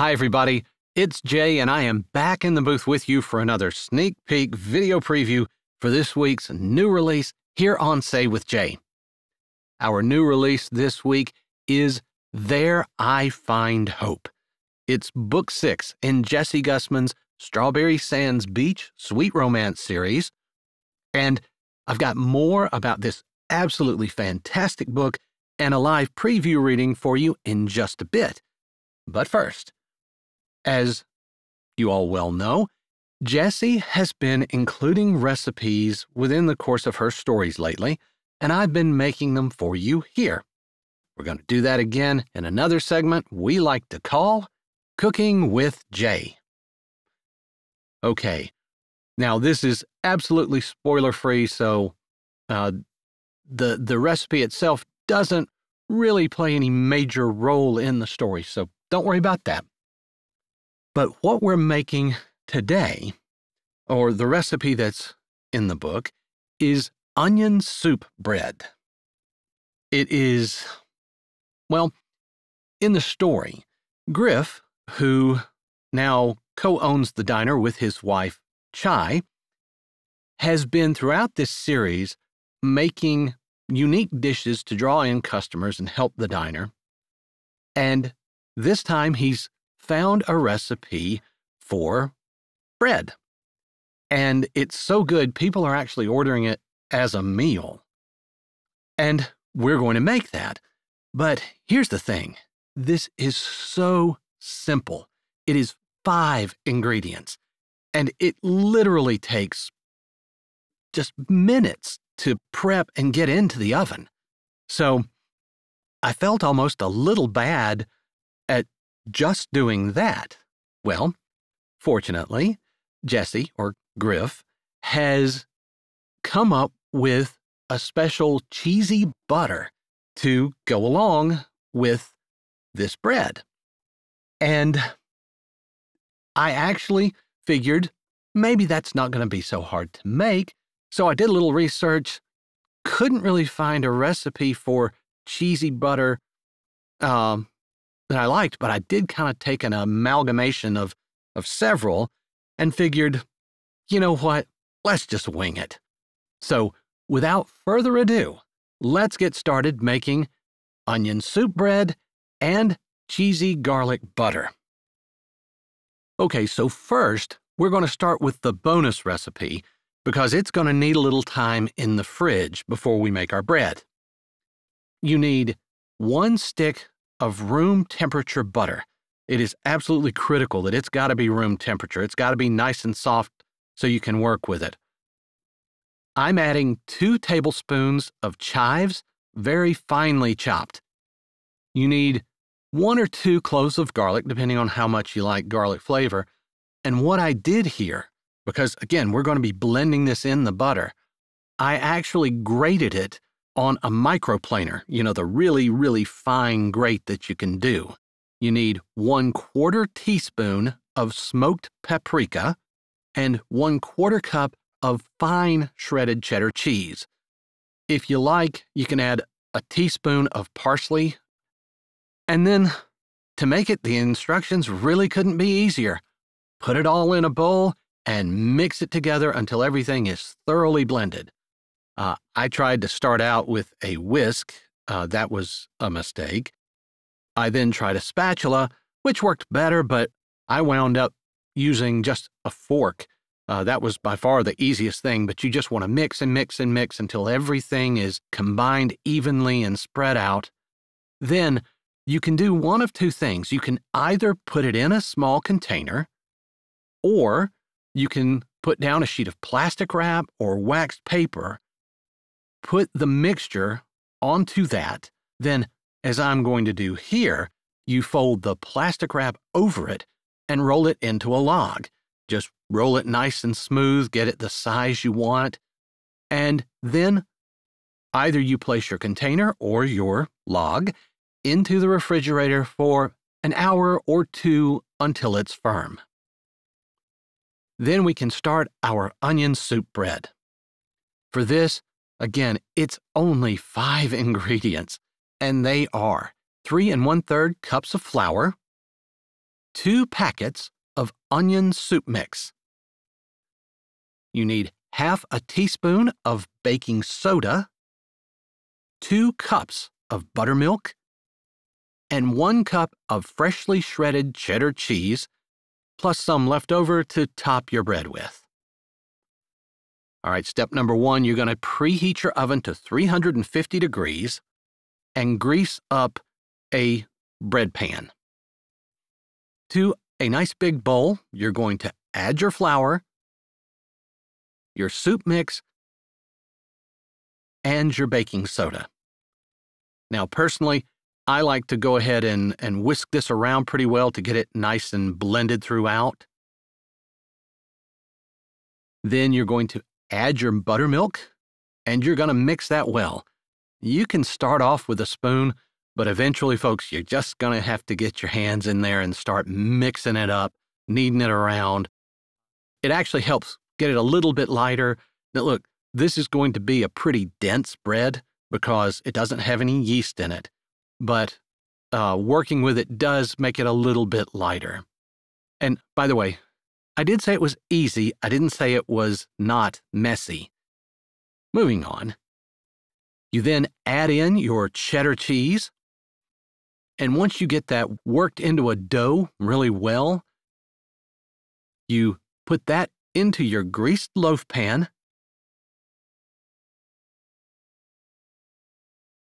Hi, everybody. It's Jay, and I am back in the booth with you for another sneak peek video preview for this week's new release here on Say with Jay. Our new release this week is There I Find Hope. It's book six in Jessie Gussman's Strawberry Sands Beach Sweet Romance series. And I've got more about this absolutely fantastic book and a live preview reading for you in just a bit. But first, as you all well know, Jessie has been including recipes within the course of her stories lately, and I've been making them for you here. We're going to do that again in another segment we like to call Cooking with Jay. Okay, now this is absolutely spoiler free, so uh, the the recipe itself doesn't really play any major role in the story, so don't worry about that. But what we're making today, or the recipe that's in the book, is onion soup bread. It is, well, in the story, Griff, who now co owns the diner with his wife, Chai, has been throughout this series making unique dishes to draw in customers and help the diner. And this time he's found a recipe for bread. And it's so good, people are actually ordering it as a meal. And we're going to make that. But here's the thing this is so simple. It is five ingredients, and it literally takes just minutes to prep and get into the oven. So I felt almost a little bad just doing that. Well, fortunately, Jessie or Griff, has come up with a special cheesy butter to go along with this bread. And I actually figured maybe that's not going to be so hard to make. So I did a little research, couldn't really find a recipe for cheesy butter um, that I liked, but I did kind of take an amalgamation of, of several and figured, you know what, let's just wing it. So without further ado, let's get started making onion soup bread and cheesy garlic butter. Okay, so first, we're going to start with the bonus recipe because it's going to need a little time in the fridge before we make our bread. You need one stick of room temperature butter. It is absolutely critical that it's got to be room temperature. It's got to be nice and soft so you can work with it. I'm adding two tablespoons of chives, very finely chopped. You need one or two cloves of garlic, depending on how much you like garlic flavor. And what I did here, because again, we're going to be blending this in the butter, I actually grated it on a microplaner, you know, the really, really fine grate that you can do. You need one quarter teaspoon of smoked paprika and one quarter cup of fine shredded cheddar cheese. If you like, you can add a teaspoon of parsley. And then, to make it, the instructions really couldn't be easier. Put it all in a bowl and mix it together until everything is thoroughly blended. Uh, I tried to start out with a whisk. Uh, that was a mistake. I then tried a spatula, which worked better, but I wound up using just a fork. Uh, that was by far the easiest thing, but you just want to mix and mix and mix until everything is combined evenly and spread out. Then you can do one of two things. You can either put it in a small container, or you can put down a sheet of plastic wrap or waxed paper put the mixture onto that. Then, as I'm going to do here, you fold the plastic wrap over it and roll it into a log. Just roll it nice and smooth, get it the size you want, and then either you place your container or your log into the refrigerator for an hour or two until it's firm. Then we can start our onion soup bread. For this, Again, it's only five ingredients, and they are three and one third cups of flour, two packets of onion soup mix. You need half a teaspoon of baking soda, two cups of buttermilk, and one cup of freshly shredded cheddar cheese, plus some left over to top your bread with. All right, step number one, you're going to preheat your oven to 350 degrees and grease up a bread pan. To a nice big bowl, you're going to add your flour, your soup mix, and your baking soda. Now, personally, I like to go ahead and, and whisk this around pretty well to get it nice and blended throughout. Then you're going to add your buttermilk, and you're going to mix that well. You can start off with a spoon, but eventually, folks, you're just going to have to get your hands in there and start mixing it up, kneading it around. It actually helps get it a little bit lighter. Now, look, this is going to be a pretty dense bread because it doesn't have any yeast in it, but uh, working with it does make it a little bit lighter. And by the way, I did say it was easy, I didn't say it was not messy. Moving on. You then add in your cheddar cheese. And once you get that worked into a dough really well, you put that into your greased loaf pan.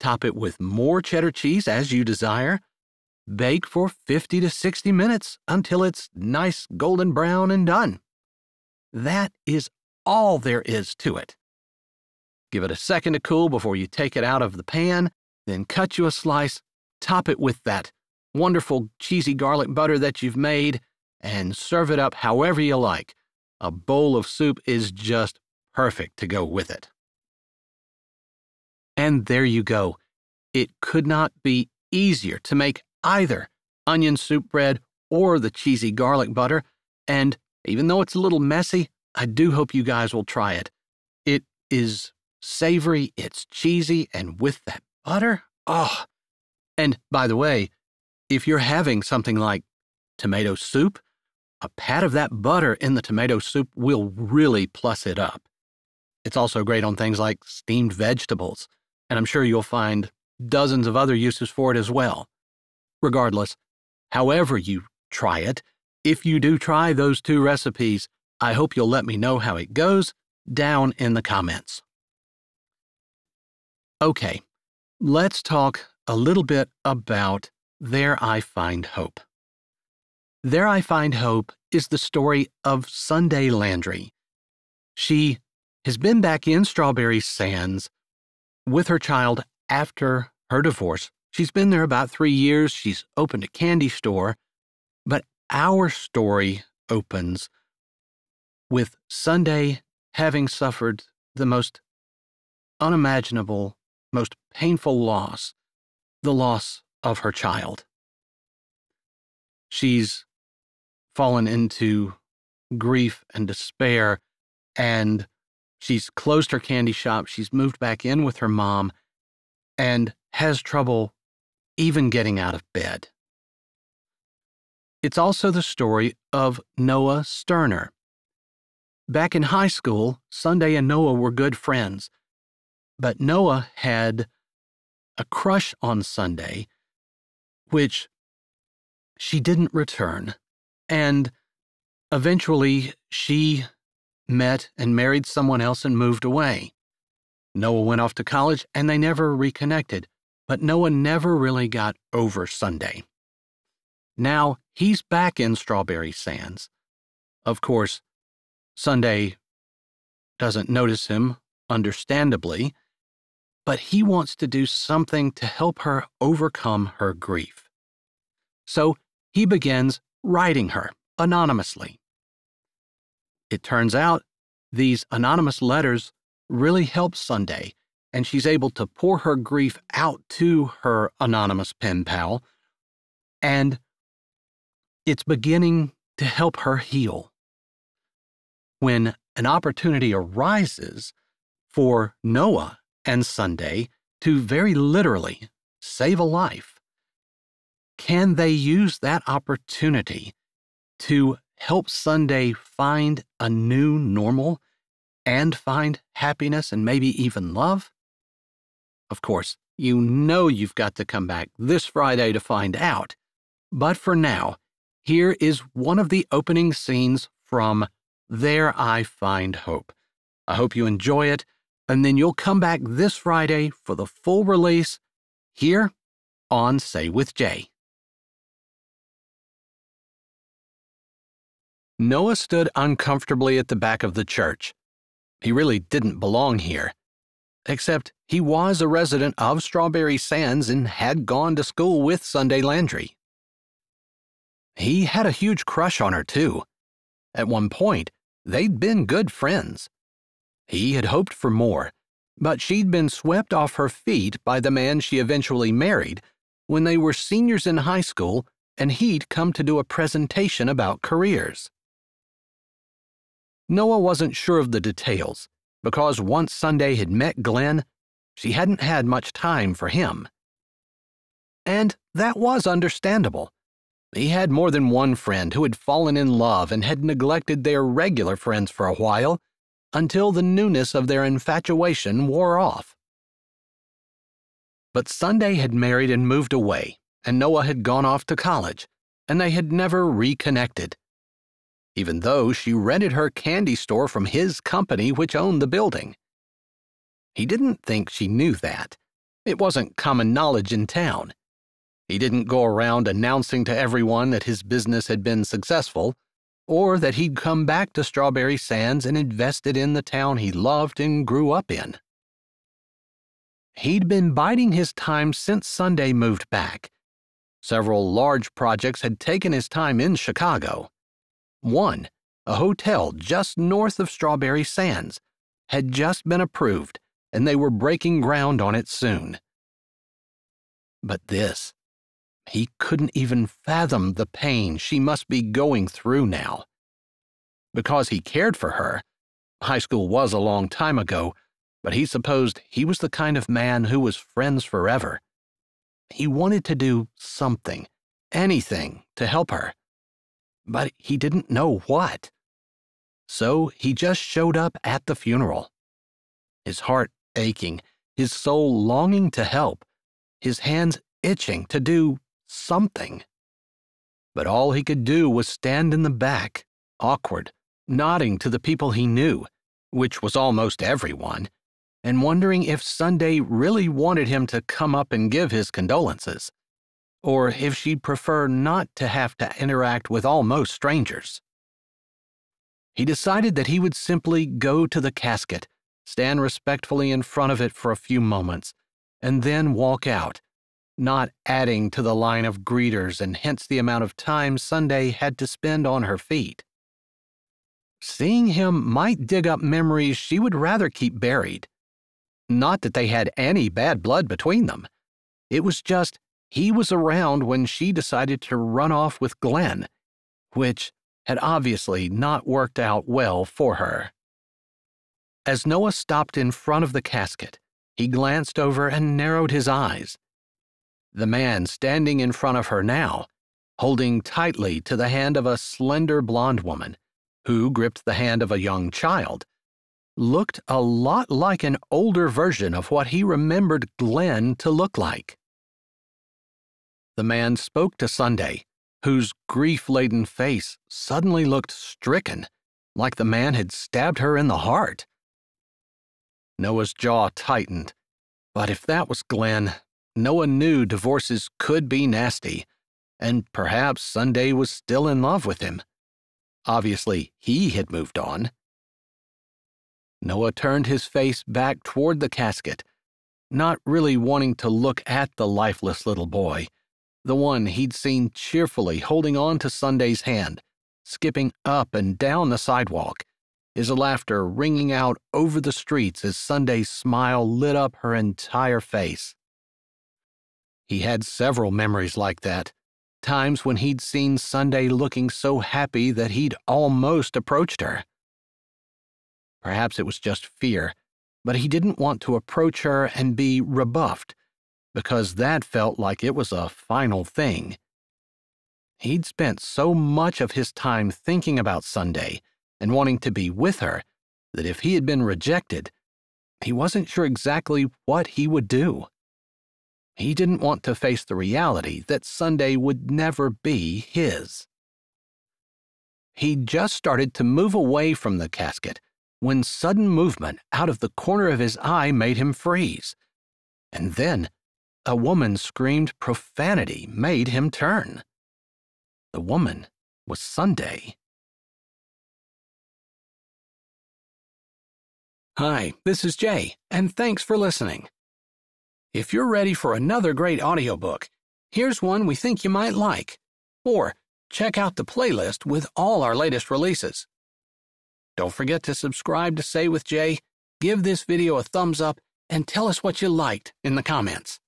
Top it with more cheddar cheese as you desire. Bake for 50 to 60 minutes until it's nice golden brown and done. That is all there is to it. Give it a second to cool before you take it out of the pan, then cut you a slice, top it with that wonderful cheesy garlic butter that you've made, and serve it up however you like. A bowl of soup is just perfect to go with it. And there you go. It could not be easier to make either onion soup bread or the cheesy garlic butter, and even though it's a little messy, I do hope you guys will try it. It is savory, it's cheesy, and with that butter, oh. And by the way, if you're having something like tomato soup, a pat of that butter in the tomato soup will really plus it up. It's also great on things like steamed vegetables, and I'm sure you'll find dozens of other uses for it as well. Regardless, however you try it, if you do try those two recipes, I hope you'll let me know how it goes down in the comments. Okay, let's talk a little bit about There I Find Hope. There I Find Hope is the story of Sunday Landry. She has been back in Strawberry Sands with her child after her divorce She's been there about three years. She's opened a candy store. But our story opens with Sunday having suffered the most unimaginable, most painful loss the loss of her child. She's fallen into grief and despair, and she's closed her candy shop. She's moved back in with her mom and has trouble even getting out of bed. It's also the story of Noah Sterner. Back in high school, Sunday and Noah were good friends, but Noah had a crush on Sunday, which she didn't return, and eventually she met and married someone else and moved away. Noah went off to college and they never reconnected, but Noah never really got over Sunday. Now he's back in Strawberry Sands. Of course, Sunday doesn't notice him, understandably, but he wants to do something to help her overcome her grief. So he begins writing her anonymously. It turns out these anonymous letters really help Sunday and she's able to pour her grief out to her anonymous pen pal, and it's beginning to help her heal. When an opportunity arises for Noah and Sunday to very literally save a life, can they use that opportunity to help Sunday find a new normal and find happiness and maybe even love? Of course, you know you've got to come back this Friday to find out. But for now, here is one of the opening scenes from There I Find Hope. I hope you enjoy it, and then you'll come back this Friday for the full release here on Say with Jay. Noah stood uncomfortably at the back of the church. He really didn't belong here. Except he was a resident of Strawberry Sands and had gone to school with Sunday Landry. He had a huge crush on her, too. At one point, they'd been good friends. He had hoped for more, but she'd been swept off her feet by the man she eventually married when they were seniors in high school and he'd come to do a presentation about careers. Noah wasn't sure of the details, because once Sunday had met Glenn, she hadn't had much time for him. And that was understandable. He had more than one friend who had fallen in love and had neglected their regular friends for a while until the newness of their infatuation wore off. But Sunday had married and moved away, and Noah had gone off to college, and they had never reconnected even though she rented her candy store from his company, which owned the building. He didn't think she knew that. It wasn't common knowledge in town. He didn't go around announcing to everyone that his business had been successful, or that he'd come back to Strawberry Sands and invested in the town he loved and grew up in. He'd been biding his time since Sunday moved back. Several large projects had taken his time in Chicago. One, a hotel just north of Strawberry Sands, had just been approved and they were breaking ground on it soon. But this, he couldn't even fathom the pain she must be going through now. Because he cared for her, high school was a long time ago, but he supposed he was the kind of man who was friends forever. He wanted to do something, anything, to help her but he didn't know what. So he just showed up at the funeral. His heart aching, his soul longing to help, his hands itching to do something. But all he could do was stand in the back, awkward, nodding to the people he knew, which was almost everyone, and wondering if Sunday really wanted him to come up and give his condolences or if she'd prefer not to have to interact with almost strangers. He decided that he would simply go to the casket, stand respectfully in front of it for a few moments, and then walk out, not adding to the line of greeters and hence the amount of time Sunday had to spend on her feet. Seeing him might dig up memories she would rather keep buried. Not that they had any bad blood between them. It was just he was around when she decided to run off with Glenn, which had obviously not worked out well for her. As Noah stopped in front of the casket, he glanced over and narrowed his eyes. The man standing in front of her now, holding tightly to the hand of a slender blonde woman, who gripped the hand of a young child, looked a lot like an older version of what he remembered Glenn to look like the man spoke to Sunday, whose grief laden face suddenly looked stricken, like the man had stabbed her in the heart. Noah's jaw tightened, but if that was Glenn, Noah knew divorces could be nasty, and perhaps Sunday was still in love with him. Obviously, he had moved on. Noah turned his face back toward the casket, not really wanting to look at the lifeless little boy the one he'd seen cheerfully holding on to Sunday's hand, skipping up and down the sidewalk, his laughter ringing out over the streets as Sunday's smile lit up her entire face. He had several memories like that, times when he'd seen Sunday looking so happy that he'd almost approached her. Perhaps it was just fear, but he didn't want to approach her and be rebuffed because that felt like it was a final thing. He'd spent so much of his time thinking about Sunday and wanting to be with her that if he had been rejected, he wasn't sure exactly what he would do. He didn't want to face the reality that Sunday would never be his. He'd just started to move away from the casket when sudden movement out of the corner of his eye made him freeze. And then a woman screamed profanity made him turn. The woman was Sunday. Hi, this is Jay, and thanks for listening. If you're ready for another great audiobook, here's one we think you might like. Or check out the playlist with all our latest releases. Don't forget to subscribe to Say with Jay, give this video a thumbs up, and tell us what you liked in the comments.